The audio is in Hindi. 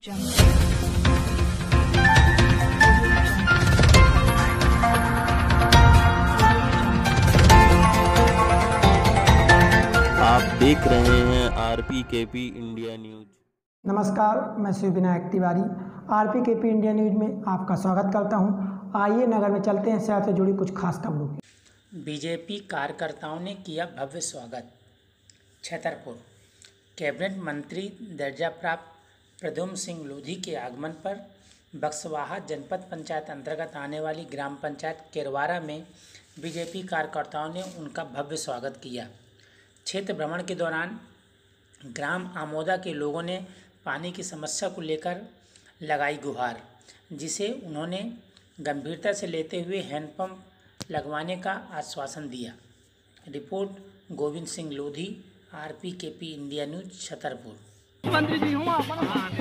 आप देख रहे हैं R P K P India news. नमस्कार मैं Shiv Vinayak Tiwari. RP K P India news में आपका स्वागत करता हूँ। आइए नगर में चलते हैं शहर से जुड़ी कुछ खास खबरों की। बीजेपी कार्यकर्ताओं ने किया भव्य स्वागत। छतरपुर। कैबिनेट मंत्री दर्जा प्राप्त प्रद्युम्न सिंह लोधी के आगमन पर बक्सवाहा जनपद पंचायत अंतर्गत आने वाली ग्राम पंचायत केरवारा में बीजेपी कार्यकर्ताओं ने उनका भव्य स्वागत किया। क्षेत्र भ्रमण के दौरान ग्राम आमोदा के लोगों ने पानी की समस्या को लेकर लगाई गुहार, जिसे उन्होंने गंभीरता से लेते हुए हैंडपंप लगवाने का आश्वासन दिया। Report, Govind Singh Lodhi R P K P India news, Chhatarpur. मंत्री जी हूँ